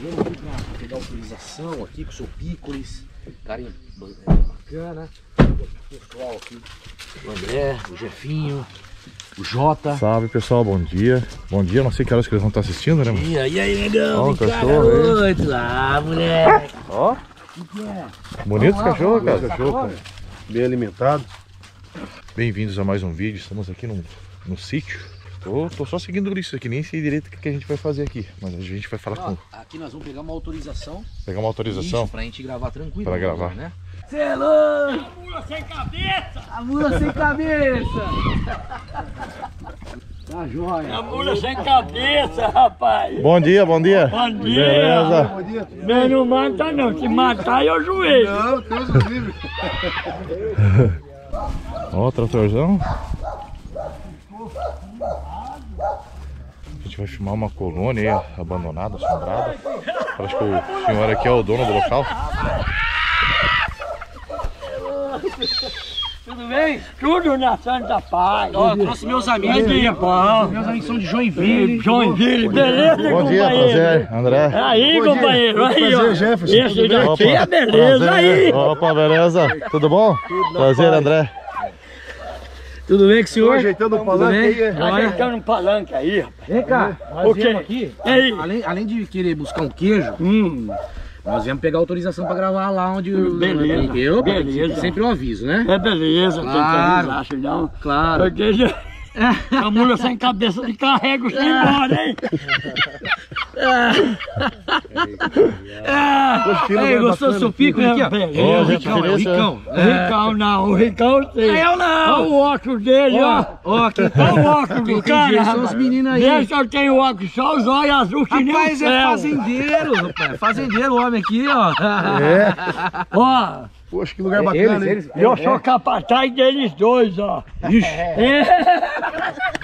Viemos aqui pra pegar autorização aqui com o seu pícolis. Cara é, bacana. O pessoal aqui. O André, o Jefinho, o Jota. Salve pessoal, bom dia. Bom dia, não sei que horas que eles vão estar assistindo, né? mano? E aí, negão? Ó, o cachorro aí. Ah, moleque. Ó, O que é? bonitos cachorros, cara. Cachorro, cara. Bem alimentado. Bem-vindos a mais um vídeo. Estamos aqui no, no sítio. Tô, tô só seguindo isso aqui, nem sei direito o que que a gente vai fazer aqui. Mas a gente vai falar Ó, com. aqui nós vamos pegar uma autorização. Pegar uma autorização. Isso, pra gente gravar tranquilo. Pra gravar. Né? Cê é louco! A mula sem cabeça! A mula sem cabeça! tá jóia. A mula sem cabeça, rapaz. Bom dia, bom dia. Bom dia. Beleza. Bom dia. Não, não mata não. Se matar, eu joelho. Não, Deus livre. Ó, o tratorzão. A gente vai filmar uma colônia aí, abandonada, assombrada. Parece que o senhor aqui é o dono do local. Tudo bem? Tudo na Santa Paz. Ó, eu trouxe meus amigos Bom dia, aí. pão. Meus amigos são de Joinville. Joinville, beleza, Bom dia, companheiro? prazer, André. Aí, Bom dia. companheiro, aí, Prazer, ó. Jefferson, Esse tudo daqui é beleza, prazer. aí. Opa, beleza? Tudo bom? prazer, André. Tudo bem com o Tô senhor? ajeitando o palanque aí. Tá deitando um palanque aí, rapaz. Vem cá, nós O quê? viemos aqui, aí? além, além de querer buscar um queijo, Hum, nós viemos pegar autorização pra gravar lá onde... o- Beleza, Eu, beleza. Sempre eu aviso, né? é beleza, tem que Claro. avisar, senão... Claro. Porque já... A mula sem cabeça de carrega você embora, hein? Ah, Ei, é gostou do bacana, seu pico. Ô, Ô, Ricão, é o. Ricão. O Ricão não, o Ricão sei. Eu não. Olha o óculos dele, ó. Ó, quem Olha o óculos do tem cara. são os meninos aí. Deixa eu tenho óculos, só os olhos azul que nem Rapaz, o é fazendeiro, rapaz. Fazendeiro, o homem aqui, ó. É. Ó, Poxa, que lugar bacana, hein? eu sou capataz deles dois, ó. Ixi, É.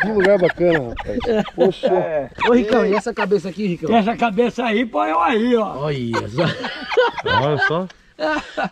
que lugar bacana, rapaz. Poxa. Ô, Ricão, e essa cabeça aqui, Ricão? Essa cabeça aí, põe eu aí, ó. Olha Olha só.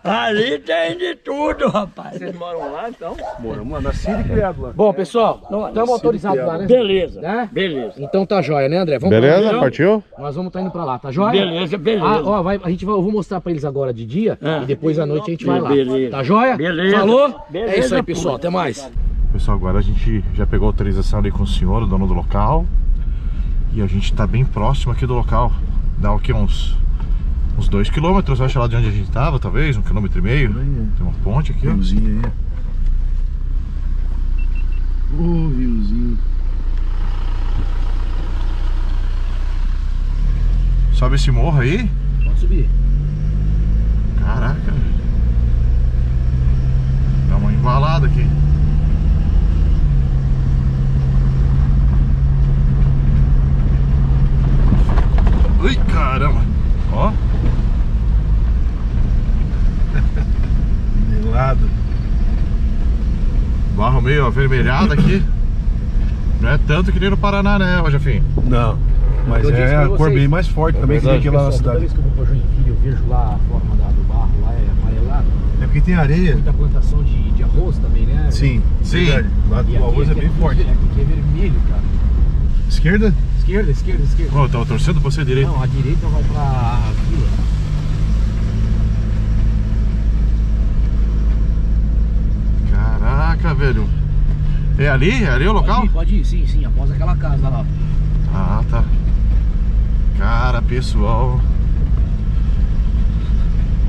Ali tem de tudo, rapaz. Mano, mano, nascido e criado lá. Bom, pessoal, estamos autorizados lá, né? Beleza, Né? beleza. Então tá jóia, né, André? Vamos Beleza? Pra... Partiu? Nós vamos estar indo pra lá, tá jóia? Beleza, beleza. Ah, ó, vai, a gente vai, eu vou mostrar pra eles agora de dia Ah. e depois à noite a gente vai lá. Beleza. Tá jóia? Beleza. Falou? Beleza, é isso aí, pessoal. Até mais. Pessoal, agora a gente já pegou a autorização ali com o senhor, o dono do local. E a gente tá bem próximo aqui do local. Dá o que? Uns, uns dois quilômetros, acho lá de onde a gente tava, talvez, um quilômetro e meio. Tem uma ponte aqui, ó. Riozinho aí. Ô, riozinho. Sobe esse morro aí. Pode subir. Caraca. Dá uma embalada aqui. Avermelhado aqui. Não é tanto que nem no Paraná, né, ô Jafim? Não. Mas Eu é a cor bem mais forte também que tem verdade, aqui lá na Pessoal, toda cidade. vez que eu vou pra Joinville eu vejo lá a forma da- do barro, lá é amarelado. É porque tem areia. Muita plantação de, de arroz também, né? Sim, Sim. verdade. Lá do aqui- arroz é aqui bem forte. Aqui é vermelho, cara. Esquerda? Esquerda, esquerda, esquerda. Ô, eu tava torcendo pra você direito. Não, a direita vai pra vila. Caraca, velho. É ali? É ali o local? Pode ir, pode ir, sim, sim, após aquela casa lá. Ah, tá. Cara, pessoal.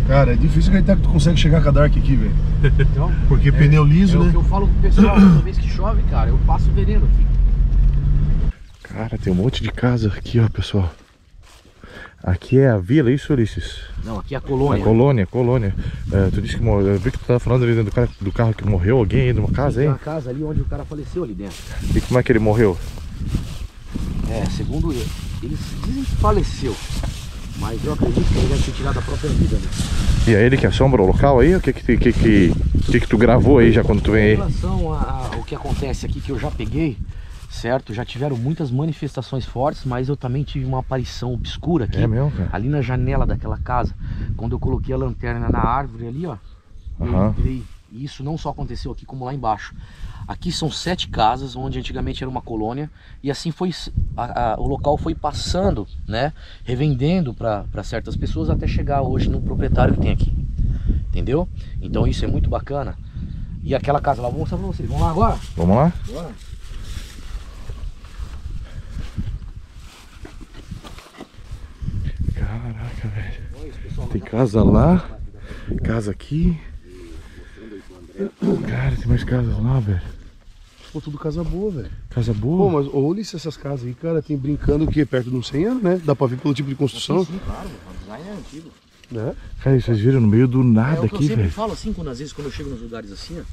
Cara, é difícil acreditar que tu consegue chegar com a Dark aqui, velho. Então, Porque pneu liso, é o né? que eu falo pro pessoal, toda vez que chove, cara, eu passo veneno aqui. Cara, tem um monte de casa aqui, ó, pessoal. Aqui é a vila, isso, Ulisses? Não, aqui é a A colônia. colônia, colônia. É, tu disse que morreu. Eu vi que tu tava falando ali do, cara, do carro que morreu alguém aí de uma casa, Tem hein? uma casa ali onde o cara faleceu ali dentro. E como é que ele morreu? É, segundo ele, eles dizem que faleceu. Mas eu acredito que ele deve ter tirado a própria vida, né? E é ele que assombra o local aí? O que que, que, que, que, que tu gravou aí já quando tu vem Em aí? relação a- ao que acontece aqui que eu já peguei, certo? Já tiveram muitas manifestações fortes, mas eu também tive uma aparição obscura aqui. É mesmo, cara? Ali na janela daquela casa, quando eu coloquei a lanterna na árvore ali, ó, entrei. E isso não só aconteceu aqui, como lá embaixo. Aqui são sete casas, onde antigamente era uma colônia, e assim foi a- a- o local foi passando, né? Revendendo para certas pessoas até chegar hoje no proprietário que tem aqui. Entendeu? Então isso é muito bacana. E aquela casa lá, vou mostrar pra vocês. Vamos lá agora? Vamos lá? Bora. Caraca, velho. Olha isso, pessoal. Tem casa lá, casa aqui. Cara, tem mais casas lá, velho. Pô, tudo casa boa, velho. Casa Pô, boa. mas olha essas casas aí, cara. Tem brincando que é perto de uns 100 anos, né? Dá pra ver pelo tipo de construção, Sim, sim, claro, o design é antigo. né? Cara, vocês viram no meio do É nada o que eu aqui, sempre velho. falo assim, quando às vezes quando eu chego nos lugares assim, ó,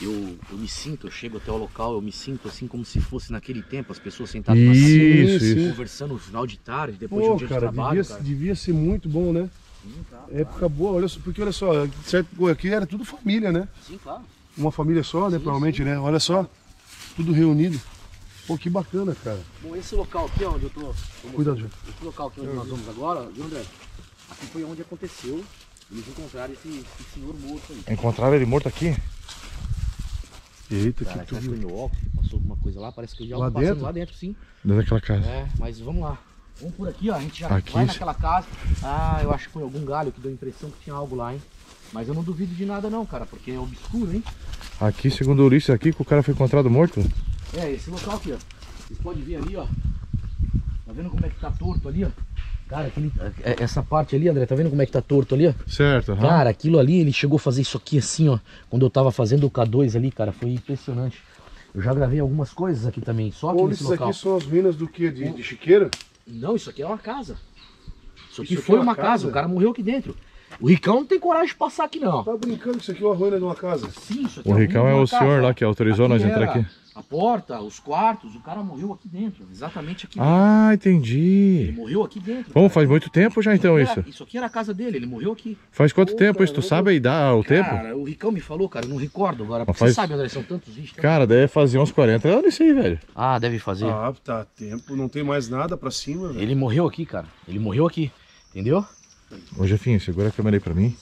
eu, eu me sinto, eu chego até o local, eu me sinto assim como se fosse naquele tempo, as pessoas sentadas na Isso, sim, isso. conversando no final de tarde, depois de um Pô, dia cara, de trabalho, devia, cara. devia ser muito bom, né? Sim, tá, Época boa, olha só, porque olha só, certo, aqui era tudo família, né? Sim, claro. Uma família só, né? Provavelmente, né? Olha só, tudo reunido. Pô, que bacana, cara. Bom, esse local aqui, ó, onde eu tô, Cuidado, João. esse local aqui onde nós vamos agora, viu André? Aqui foi onde aconteceu, eles encontraram esse, esse senhor morto aí. Encontraram ele morto aqui? Eita, Cara, que será que tudo. foi meu óculos que passou alguma coisa lá? Parece que eu já Lá passando dentro? lá dentro, sim. Dentro daquela casa. É, mas vamos lá. Vamos por aqui, ó. A gente já Aqui, vai naquela casa. Ah, eu acho que foi algum galho que deu a impressão que tinha algo lá, hein? Mas eu não duvido de nada não, cara, porque é obscuro, hein? Aqui, segundo o Ulisses, aqui que o cara foi encontrado morto. É, esse local aqui, ó. Vocês podem ver ali, ó. Tá vendo como é que tá torto ali, ó? Cara, aquele, é- essa parte ali, André, tá vendo como é que tá torto ali, ó? Certo, aham. Cara, aquilo ali, ele chegou a fazer isso aqui assim, ó. Quando eu tava fazendo o K2 ali, cara, foi impressionante. Eu já gravei algumas coisas aqui também, só aqui Olha, nesse isso local. aqui são as minas do que? De, de chiqueira? Não, isso aqui é uma casa. Isso aqui Isso foi é uma uma casa? casa? o cara morreu aqui dentro. O Ricão não tem coragem de passar aqui não. Tá brincando que isso aqui é uma ruína de uma casa? Sim, isso aqui O um Ricão é o uma senhor casa. lá que autorizou nós Aqui entrar era aqui. A porta, os quartos, o cara morreu aqui dentro. Exatamente aqui dentro. Ah, Ele entendi. morreu aqui dentro. Bom, cara. faz muito tempo já então isso. era- isso aqui era a casa dele, ele morreu aqui. Faz quanto Pô, tempo cara, isso? Tu sabe aí dá o tempo? Cara, o Ricão me falou, cara, eu não recordo agora. Porque faz- Você sabe, André, são tantos vídeos. tantos- Cara, deve fazer uns 40 anos isso aí, velho. Ah, deve fazer. Ah, tá tempo, não tem mais nada pra cima, velho. Ele morreu aqui, cara. Ele morreu aqui. Entendeu? Ô Jefinho, segura a câmera aí pra mim.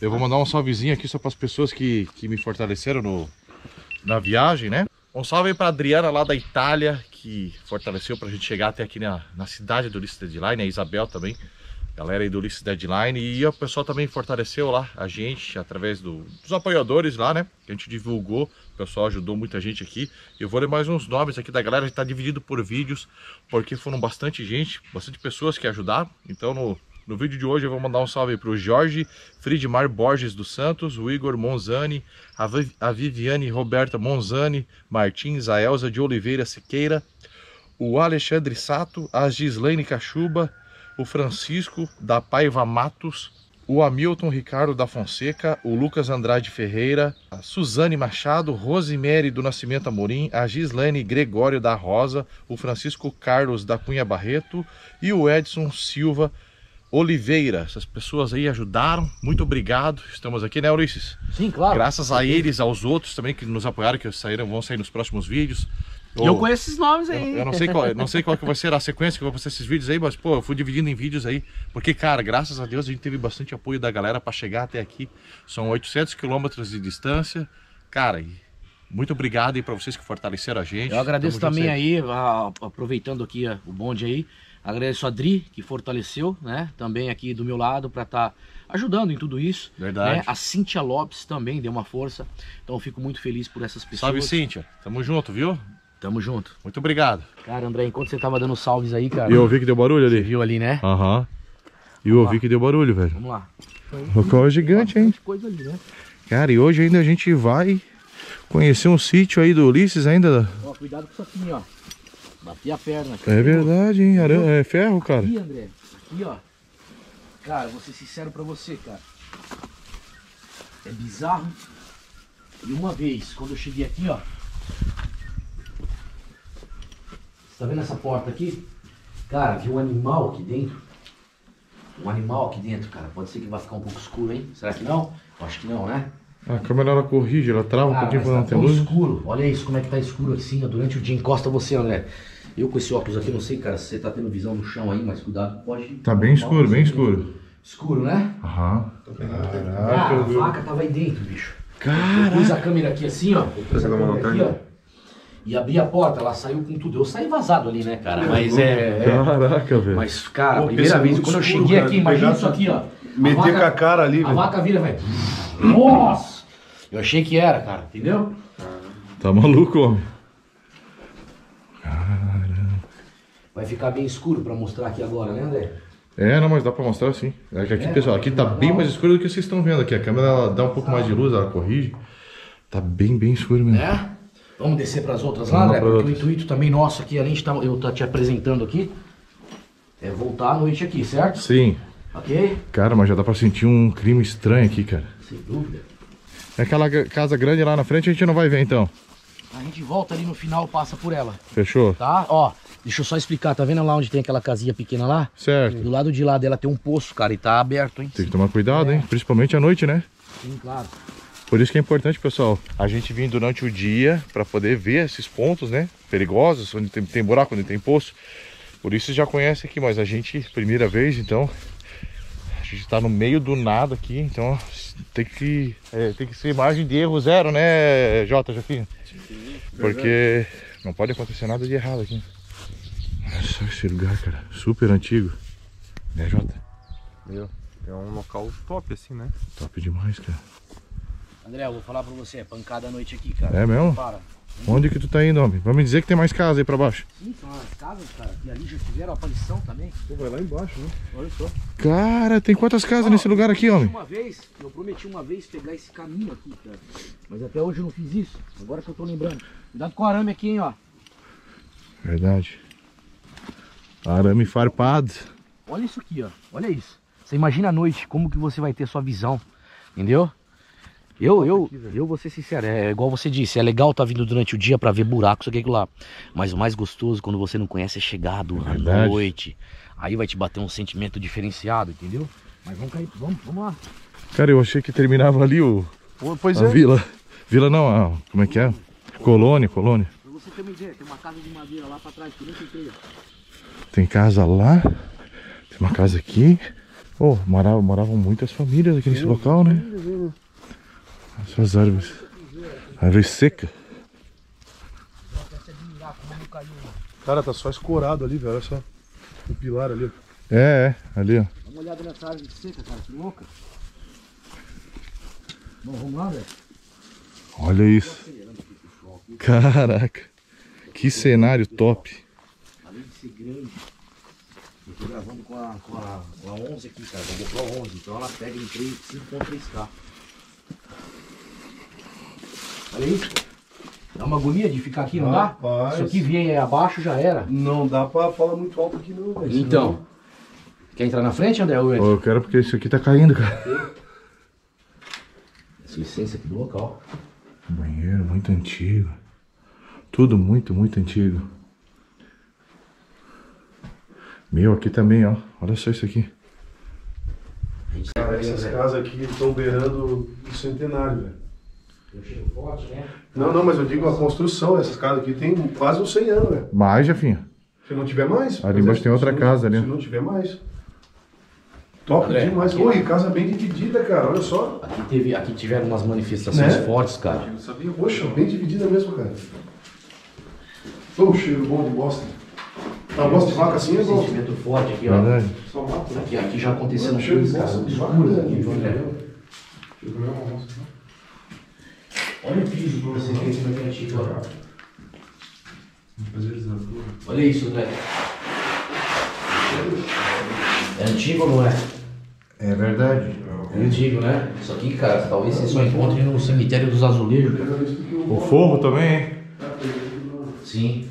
Eu vou mandar um salvezinho aqui só pras pessoas que, que me fortaleceram no, na viagem, né? Um salve aí pra Adriana lá da Itália, que fortaleceu pra gente chegar até aqui na, na cidade do Ulisses Deadline, a Isabel também, galera aí do Ulisses Deadline, e o pessoal também fortaleceu lá a gente através do- dos apoiadores lá, né? Que a gente divulgou, o pessoal ajudou muita gente aqui. Eu vou ler mais uns nomes aqui da galera, a gente tá dividido por vídeos, porque foram bastante gente, bastante pessoas que ajudaram. Então no, no vídeo de hoje eu vou mandar um salve pro Jorge Fridmar Borges dos Santos, o Igor Monzani, a, Vi- a Viviane Roberta Monzani Martins, a Elza de Oliveira Siqueira, o Alexandre Sato, a Gislaine Cachuba, o Francisco da Paiva Matos, o Hamilton Ricardo da Fonseca, o Lucas Andrade Ferreira, a Suzane Machado, Rosemary do Nascimento Amorim, a Gislaine Gregório da Rosa, o Francisco Carlos da Cunha Barreto e o Edson Silva Oliveira. Essas pessoas aí ajudaram. Muito obrigado. Estamos aqui, né, Ulisses? Sim, claro. Graças a eles, aos outros também que nos apoiaram, que saíram, vão sair nos próximos vídeos. Eu conheço esses nomes eu, aí. eu não sei qual, não sei qual que vai ser a sequência que eu vou postar esses vídeos aí, mas pô, eu fui dividindo em vídeos aí, porque cara, graças a Deus a gente teve bastante apoio da galera para chegar até aqui. São 800 quilômetros de distância, cara. E muito obrigado aí para vocês que fortaleceram a gente. Eu agradeço Tamo também aí, aproveitando aqui o bonde aí, agradeço a Dri, que fortaleceu, né? Também aqui do meu lado para estar ajudando em tudo isso. Verdade. né? A Cintia Lopes também deu uma força. Então eu fico muito feliz por essas pessoas. Salve Cíntia, tamo junto, viu? Tamo junto. Muito obrigado. Cara, André, enquanto você tava dando salves aí, cara. E eu ouvi que deu barulho Você ali. viu ali, né? Aham. E eu ouvi que deu barulho, velho. Vamos lá. O local é gigante, hein? Coisa ali, né? Cara, e hoje ainda a gente vai conhecer um sítio aí do Ulisses ainda. Ó, cuidado com isso aqui, ó. Bati a perna aqui. É verdade, hein? Aran- É ferro, cara. Aqui, André. Aqui, ó. Cara, vou ser sincero pra você, cara. É bizarro. E uma vez, quando eu cheguei aqui, ó. Você tá vendo essa porta aqui? Cara, vi um animal aqui dentro. Um animal aqui dentro, cara. Pode ser que vai ficar um pouco escuro, hein? Será que não? Eu acho que não, né? A câmera ela corrige, ela trava um Cara, pouquinho mas quando não tá tão luz. escuro. Olha isso, como é que tá escuro assim, ó. Durante o dia encosta você, André. Eu com esse óculos aqui, não sei, cara, se você tá tendo visão no chão aí, mas cuidado, pode... Tá bem escuro, bem escuro. Escuro, né? Aham. Cara, a vaca tava aí dentro, bicho. Eu pus a câmera aqui assim, ó. Eu pus a câmera aqui, ó. E abri a porta, ela saiu com tudo. Eu saí vazado ali, né, cara? Mas é. é- Caraca, velho. mas, cara, a Pô, primeira vez, muito quando eu escuro, cheguei cara, aqui, imagina isso aqui, ó. Meter vaca- com a cara ali, A velho. vaca vira, velho. Nossa! Eu achei que era, cara, entendeu? Tá maluco, homem. Vai ficar bem escuro pra mostrar aqui agora, né, André? É, não, mas dá pra mostrar sim. É que aqui, pessoal, aqui tá bem mais escuro do que vocês estão vendo aqui. A câmera dá um pouco mais de luz, ela corrige. Tá bem, bem escuro mesmo. Né? Vamos descer pras outras lá, André? Porque o intuito também nosso aqui, além de tá- eu estar te apresentando aqui, é voltar à noite aqui, certo? Sim. Ok? Cara, mas já dá pra sentir um clima estranho aqui, cara. Sem dúvida. É aquela casa grande lá na frente, a gente não vai ver então. A gente volta ali no final, passa por ela, Fechou? tá? Ó, deixa eu só explicar, tá vendo lá onde tem aquela casinha pequena lá? Certo. Do lado de lá dela tem um poço, cara, e tá aberto, hein? Tem que tomar cuidado, hein? Principalmente à noite, né? Sim, claro. Por isso que é importante, pessoal, a gente vir durante o dia para poder ver esses pontos, né? Perigosos, onde tem, tem buraco, onde tem poço. Por isso já conhece aqui, mas a gente, primeira vez, então, a gente tá no meio do nada aqui, então tem que, é, tem que ser margem de erro zero, né, Jota, Joaquim? Porque não pode acontecer nada de errado aqui. Olha só esse lugar, cara, super antigo. Né, Jota? Meu, é um local top, assim, né? Top demais, cara. André, eu vou falar pra você, é pancada à noite aqui, cara. É mesmo? Para. Onde que tu tá indo, homem? Vai me dizer que tem mais casa aí pra baixo. Sim, são as casas, cara, que ali já tiveram aparição também. Pô, vai lá embaixo, né? Olha só. Cara, tem quantas casas nesse lugar aqui, homem? Uma vez, eu prometi uma vez pegar esse caminho aqui, cara. Mas até hoje eu não fiz isso. Agora que eu tô lembrando. Cuidado com o arame aqui, hein, ó. Verdade. Arame farpado. Olha isso aqui, ó. Olha isso. Você imagina à noite como que você vai ter sua visão. Entendeu? Eu, eu, eu vou ser sincero, é igual você disse, é legal estar vindo durante o dia pra ver buracos, isso aqui e aquilo lá. Mas o mais gostoso quando você não conhece é chegar à Verdade. noite. Aí vai te bater um sentimento diferenciado, entendeu? Mas vamos cair, vamos, vamos lá. Cara, eu achei que terminava ali o, Pois a é. vila. Vila não, a, como é que é? Colônia, colônia. Pra você ter uma ideia, tem uma casa de madeira lá pra trás, que eu nem tentei, ó. Tem casa lá. Tem uma casa aqui. Oh, moravam, moravam muitas famílias aqui nesse local, né? Essas árvores. Árvore seca. Cara, tá só escorado ali, velho. Olha só. O pilar ali. ó. É, é, ali, ó. Dá uma olhada nessa árvore seca, cara, que louca. Bom, vamos lá, velho. Olha isso. Caraca. Que cenário top. Ser grande, eu tô gravando com a, com a, com a 11 aqui, cara, com a GoPro 11, então ela pega em 3, 5.3K. Olha isso. Dá uma agonia de ficar aqui, não dá? Rapaz. Isso aqui vier abaixo já era. Não dá pra falar muito alto aqui não, velho. Então, quer entrar na frente, André? Ou Oh, eu quero porque isso aqui tá caindo, cara. Essa licença aqui do local. Banheiro muito antigo. Tudo muito, muito antigo. Meu, aqui também, ó. Olha só isso aqui. Cara, essas casas aqui estão beirando o centenário, velho. Né? Não, não, mas eu digo a construção. Essas casas aqui tem quase uns 100 anos, velho. Mais, Jefinho. Se não tiver mais. Ali embaixo é, tem outra se não- casa ali. Se não tiver mais. Top André, demais. aqui- Oi, casa bem dividida, cara. Olha só. Aqui, teve, aqui tiveram umas manifestações Né? fortes, cara. Eu sabia. Poxa, bem dividida mesmo, cara. Ô, cheiro bom de bosta. A bosta de vaca assim é bom. Sentimento forte aqui, ó. Verdade. Só mato, né? Aqui, aqui já Cheiro de coisas, cara, de vaca. né? uma bosta. Olha o piso pra você ver como é que é antigo, ó. Olha isso, André. É antigo ou não é? É verdade. É antigo, né? Isso aqui, cara, talvez você só encontre no cemitério dos azulejos. cara. O forro também, hein? Sim.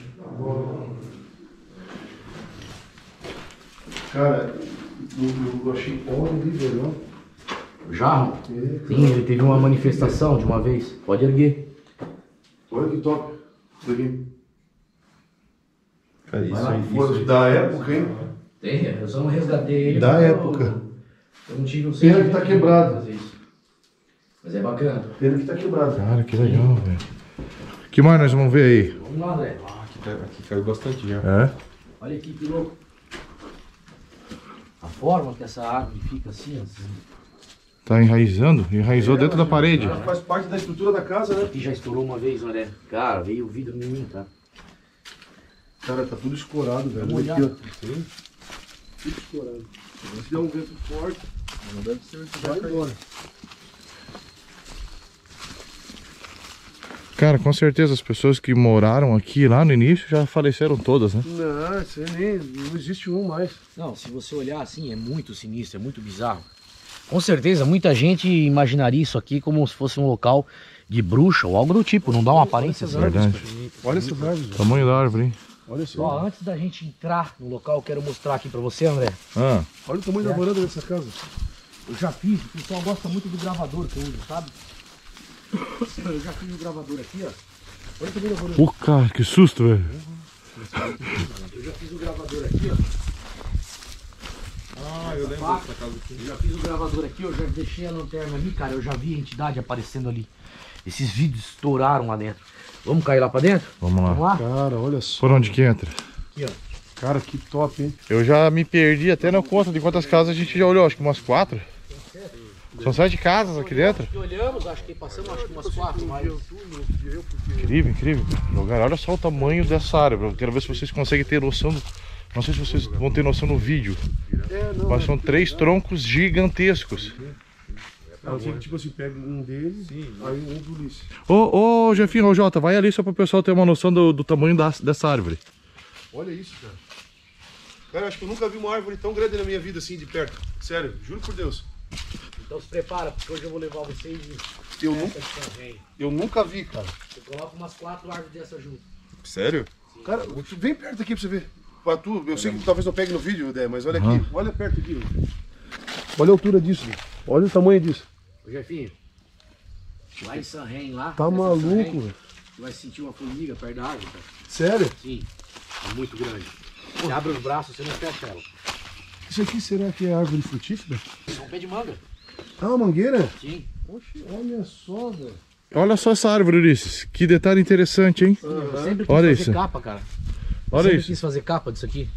Cara, eu, eu achei óleo ali, velho. ó. O jarro? É, Sim, ele teve uma manifestação de uma vez. Pode erguer. Olha que top. Isso aqui. Cara, isso Vai lá. aí. Foi da época, hein? Tem, eu só não resgatei ele. Da porque eu- época. Eu não tive o Pena que tá quebrado. de fazer isso. Mas é bacana. Pena que tá quebrado. Cara, que legal, velho. O que mais nós vamos ver aí? Vamos lá, André. Ah, aqui, tá- aqui caiu bastante já. É? Olha aqui que louco. A forma que essa árvore fica assim, assim. Tá enraizando, enraizou dentro da parede. Ela faz parte da estrutura da casa, né? Aqui já estourou uma vez, André. Cara, veio o vidro em mim, tá? Cara, tá tudo escorado, velho. Vamos Aqui, ó. Tudo escorado. Se der um vento forte, Não deve ser vai embora. Cara, com certeza as pessoas que moraram aqui lá no início já faleceram todas, né? Não, isso aí nem. Não existe um mais. Não, se você olhar assim, é muito sinistro, é muito bizarro. Com certeza, muita gente imaginaria isso aqui como se fosse um local de bruxa ou algo do tipo. Não dá uma aparência assim. Verdade. Olha essas árvores. Tamanho da árvore, hein? Olha só. Ó, antes da gente entrar no local, eu quero mostrar aqui pra você, André. Ah, Olha o tamanho da varanda dessa casa. Eu já fiz, o pessoal gosta muito do gravador que eu uso, sabe? Eu já fiz o gravador aqui, ó. Olha o tamanho da varanda. Pô, cara, que susto, velho. Eu já fiz o gravador aqui, ó. Ah, eu lembro dessa casa aqui. Eu já fiz o gravador aqui, eu já deixei a lanterna ali, cara. Eu já vi a entidade aparecendo ali. Esses vídeos estouraram lá dentro. Vamos cair lá pra dentro? Vamos lá. Vamos lá? Cara, olha só. Por onde que entra? Aqui, ó. Cara, que top, hein? Eu já me perdi até na conta de quantas casas a gente já olhou, acho que umas quatro. São sete casas aqui dentro. Aqui olhamos, acho que passamos acho que umas quatro, mas... Incrível, incrível. Lugar. Olha só o tamanho dessa área. Eu quero ver se vocês conseguem ter noção. Do... Não sei se vocês vão ter noção no vídeo. É. Mas são três troncos gigantescos. Tem que, tipo assim, pega um deles, aí um do Ulisses. Ô, ô, Jefinho, ô Jota, vai ali só para o pessoal ter uma noção do, do tamanho da- dessa árvore. Olha isso, cara. Cara, acho que eu nunca vi uma árvore tão grande na minha vida assim, de perto. Sério, juro por Deus. Então se prepara, porque hoje eu vou levar vocês de Eu, nu- eu nunca vi, cara. Você coloca umas quatro árvores dessa junto. Sério? Cara, tu- vem perto aqui pra você ver. Pra tu, eu sei que talvez não pegue no vídeo, Dé, mas olha aqui. Olha perto aqui. Olha a altura disso. Olha o tamanho disso. Ô Jefinho, lá em Sanrém, lá... Tá maluco, velho. Vai sentir uma formiga perto da árvore, cara. Sério? Sim, é muito grande. Você abre os braços, você não fecha ela. Isso aqui será que é árvore frutífera? Isso é um pé de manga. Ah, mangueira? Sim. Oxe, olha só, velho. Olha só essa árvore, Ulisses. Que detalhe interessante, hein? Eu sempre quis Olha fazer isso. capa, cara. Eu Olha sempre isso. quis fazer capa disso aqui.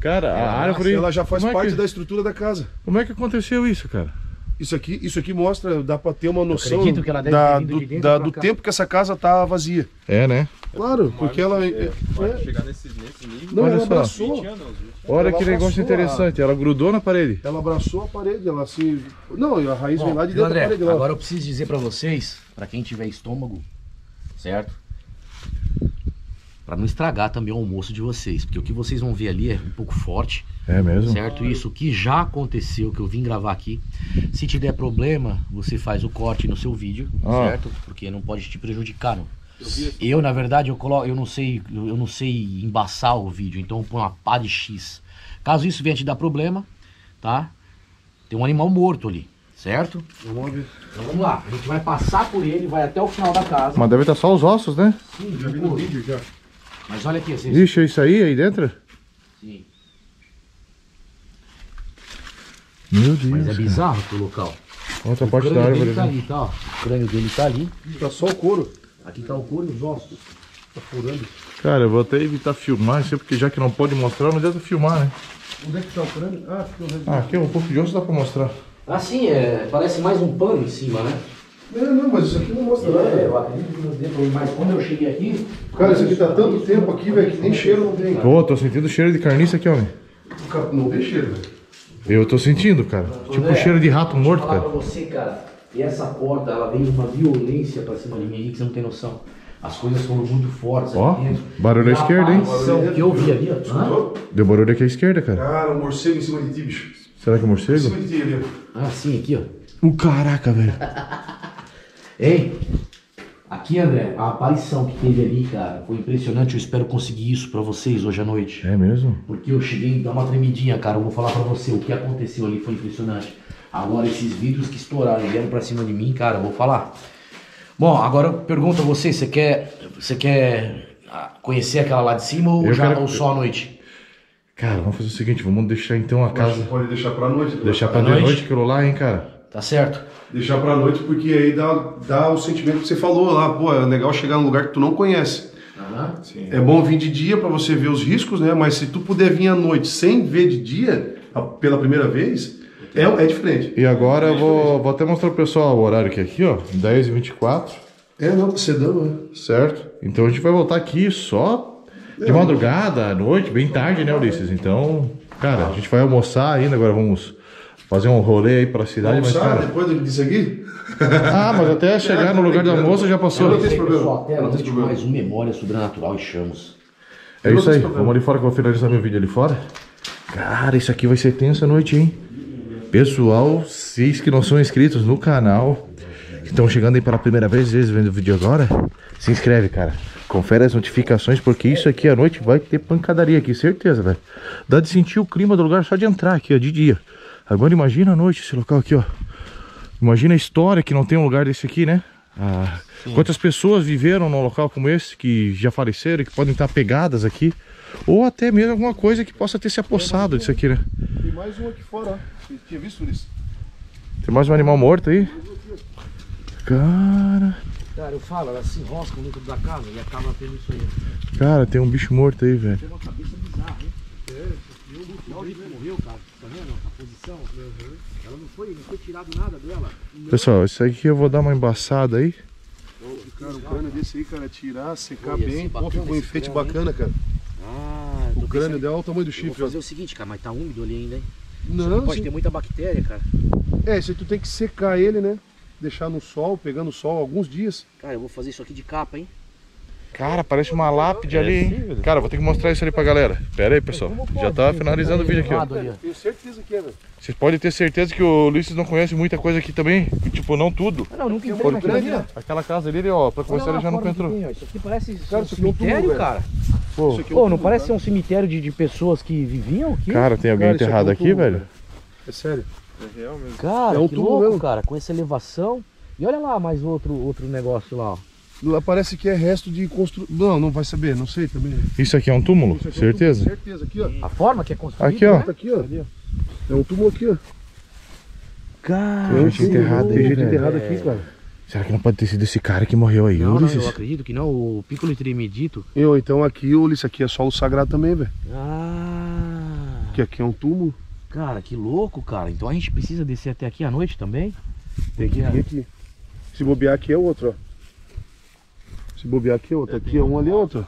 Cara, a árvore. Ela já faz como é parte que... da estrutura da casa. Como é que aconteceu isso, cara? Isso aqui, isso aqui mostra, dá pra ter uma noção acredito que ela deve da- ter vindo do, de dentro da- pra do cá. tempo que essa casa tá vazia. É, né? Claro, porque ela. É, é- vai é- chegar nesse, nesse nível. não, Olha ela só. abraçou. 20 anos, 20 Olha Ela que negócio interessante. Ela grudou na parede. Ela abraçou a parede, ela se. Não, a raiz vem lá de dentro da André, parede. Lá. agora eu preciso dizer pra vocês, pra quem tiver estômago, certo? Pra não estragar também o almoço de vocês, porque o que vocês vão ver ali é um pouco forte, É mesmo? certo? Isso que já aconteceu, que eu vim gravar aqui. Se te der problema, você faz o corte no seu vídeo, Ah. certo? Porque não pode te prejudicar, não. Eu, na verdade, eu coloco, eu não sei, eu não sei embaçar o vídeo, então eu ponho uma pá de X. Caso isso venha te dar problema, tá? Tem um animal morto ali, certo? Vamos ver. Então vamos lá, a gente vai passar por ele, vai até o final da casa. Mas deve estar só os ossos, né? Sim, Já vi no vídeo já. Mas olha aqui, vocês. Ixi, é isso aí aí dentro? Sim. Meu Mas é Deus. bizarro o local. Outra O parte da árvore. dele tá né? ali, tá? Ó. O crânio dele tá ali. Tá só o couro. Aqui tá o couro e os ossos. Tá furando. Cara, eu vou até evitar filmar, isso é porque já que não pode mostrar, não adianta filmar, né? Onde é que tá o crânio? Ah, aqui resto. Ah, aqui um pouco de osso dá pra mostrar. Ah, sim, é, parece mais um pano em cima, né? É, não, mas isso aqui não mostra É, nada. eu acredito não problema, mas quando eu cheguei aqui. Cara, isso aqui tá tanto tempo aqui, velho, que nem cheiro não tem. Pô, tô sentindo cheiro de carniça aqui, homem. Cara, Não tem cheiro, velho. Eu tô sentindo, cara. Tipo cheiro de rato morto, Vou falar cara. pra você, cara. E essa porta, ela veio uma violência pra cima de mim aí que você não tem noção. As coisas foram muito fortes Ó, aqui dentro. barulho à esquerda, hein? aparição que eu vi ali, ó. Deu barulho aqui à esquerda, cara. Cara, um morcego em cima de ti, bicho. Será que é Em morcego? cima de ti ali, ó. Ah, sim, aqui, ó. O caraca, velho. Ei, aqui, André, a aparição que teve ali, cara, foi impressionante. Eu espero conseguir isso pra vocês hoje à noite. É mesmo? Porque eu cheguei a dar uma tremidinha, cara. Eu vou falar pra você, o que aconteceu ali foi impressionante. Agora, esses vidros que estouraram e vieram pra cima de mim, cara, eu vou falar. Bom, agora eu pergunto a você, você quer, você quer ah, conhecer aquela lá de cima ou, Eu já, quero- ou só à noite? Cara, vamos fazer o seguinte, vamos deixar então a casa. pode deixar pra noite. Deixar pra Pra de noite? noite aquilo lá, hein, cara. Tá certo? Deixar pra noite, porque aí dá, dá o sentimento que você falou lá. Pô, é legal chegar num lugar que tu não conhece. Aham. É bom vir de dia pra você ver os riscos, né? Mas se tu puder vir à noite sem ver de dia, pela primeira vez, É, é diferente. E agora eu vou, vou até mostrar pro pessoal o horário que é aqui, ó. 10h24, É, não, tá cedão, né? certo? Então a gente vai voltar aqui só de madrugada, à noite, bem tarde, né, Ulisses? Então, cara, a gente vai almoçar ainda, agora vamos fazer um rolê aí pela cidade, mas, Almoçar cara... depois disso aqui? Ah, mas até chegar no lugar do almoço já passou. Não tem esse problema. Pessoal, até Não tem problema. mais um Memória Sobrenatural e Chamos. É isso aí, vamos ali fora que eu vou finalizar meu vídeo ali fora. Cara, isso aqui vai ser tenso a noite, hein? Pessoal, vocês que não são inscritos no canal, que estão chegando aí pela primeira vez, às vezes vendo o vídeo agora, se inscreve, cara. Confere as notificações, porque isso aqui à noite vai ter pancadaria aqui, certeza, velho. Dá de sentir o clima do lugar só de entrar aqui, ó, de dia. Agora imagina a noite esse local aqui, ó. Imagina a história que não tem um lugar desse aqui, né? Ah, quantas pessoas viveram num local como esse, que já faleceram, que podem estar pegadas aqui. Ou até mesmo alguma coisa que possa ter se apossado disso aqui, né? Tem mais um aqui fora, ó. Você tinha visto isso? Tem mais um animal morto aí? Cara, Cara, eu falo, elas se enroscam dentro da casa e acaba tendo isso aí. cara, tem um bicho morto aí, velho. Tem uma cabeça bizarra, hein? É, olha o jeito que morreu, cara. Tá vendo a posição? Ela não foi, não foi tirado nada dela. Pessoal, isso aqui eu vou dar uma embaçada aí. Cara, o crânio desse aí, cara, tirar, secar Pô, bem. Pô, bacana ficou um enfeite crânio, bacana, cara. Ah, O crânio dela é o tamanho do Eu vou chifre, ó. fazer o seguinte, cara, mas tá úmido ali ainda, hein? Não, Pode sim. ter muita bactéria, cara. É, isso aí tu tem que secar ele, né? Deixar no sol, pegando sol alguns dias. Cara, eu vou fazer isso aqui de capa, hein? Cara, parece uma lápide ali, hein? Cara, vou ter que mostrar isso ali pra galera. Pera aí, pessoal. Já tá finalizando o vídeo aqui, ó. Tenho certeza que é, velho. Vocês podem ter certeza que o Ulisses não conhece muita coisa aqui também. Tipo, não tudo. Ah, não, nunca ali, ó. né? Aquela casa ali, ó, pra começar ele já não fora entrou. Isso aqui parece Cara, um isso aqui é um cemitério, cara. Pô, Isso aqui é um Pô, não parece ser cara. um cemitério de, de pessoas que viviam aqui? cara, tem alguém Cara, aqui enterrado é um aqui, túmulo, velho? É sério. É real mesmo. Cara, É um que túmulo louco, mesmo. cara, com essa elevação. E olha lá mais outro, outro negócio lá, ó. Lá parece que é resto de construção. Não, não vai saber, não sei também. Isso aqui é um túmulo? Isso aqui é um Certeza? túmulo, certeza, aqui, ó. A forma que é construída, Aqui, ó. né? Aqui, ó. É um túmulo aqui, ó. Cara, Tem gente enterrada aí, Tem gente enterrada aqui, cara. Será que não pode ter sido esse cara que morreu aí, não, não, Ulisses? eu acredito que não. O Piccolo Trimedito. Eu, então aqui, isso aqui é solo sagrado também, velho. Ah, Que aqui é um túmulo. cara, que louco, cara. Então a gente precisa descer até aqui à noite também? Tem que vir aqui. Se bobear aqui é outro, ó. Se bobear aqui é outro. Aqui é um, ali é outro.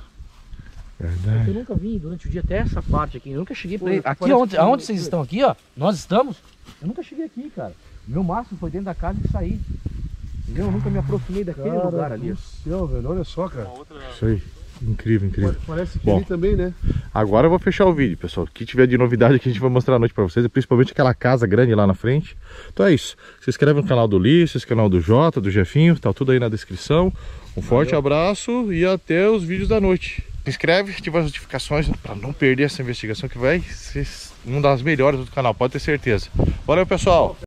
Verdade. Eu nunca vim durante o dia até essa parte aqui. Eu nunca cheguei Pô, aí. Aqui onde, que- aonde vocês estão aqui, ó. Nós estamos. Eu nunca cheguei aqui, cara. Meu máximo foi dentro da casa e sair. Entendeu? Eu nunca me aproximei daquele lugar ali. céu, velho. Olha só, cara. Isso aí. Incrível, incrível. Pa- Parece que Bom. ali também, né? Agora eu vou fechar o vídeo, pessoal. O que tiver de novidade aqui a gente vai mostrar à noite pra vocês, principalmente aquela casa grande lá na frente. Então é isso. Se inscreve no canal do Ulisses, canal do Jota, do Jefinho, tá tudo aí na descrição. Um forte abraço e até os vídeos da noite. Se inscreve, ativa as notificações pra não perder essa investigação que vai ser uma das melhores do canal, pode ter certeza. Valeu, pessoal!